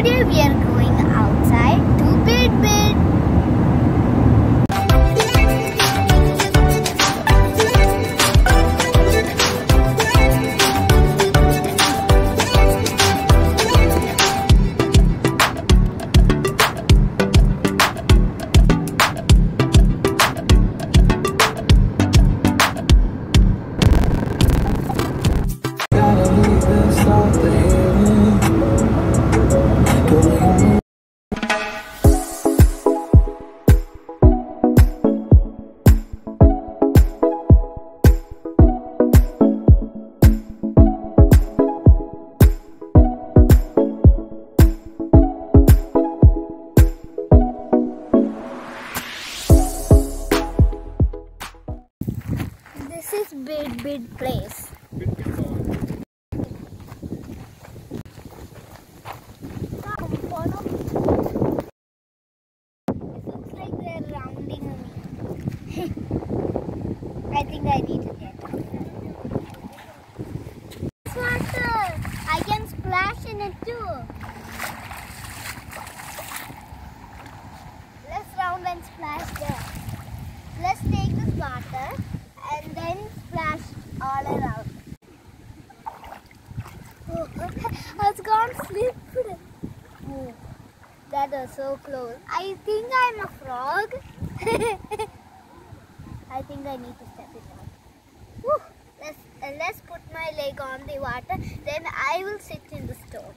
Today we are going outside to bed. This big, big place. I think I need to get that was so close. I think I'm a frog. I think I need to step it out. Let's, uh, let's put my leg on the water. Then I will sit in the stone.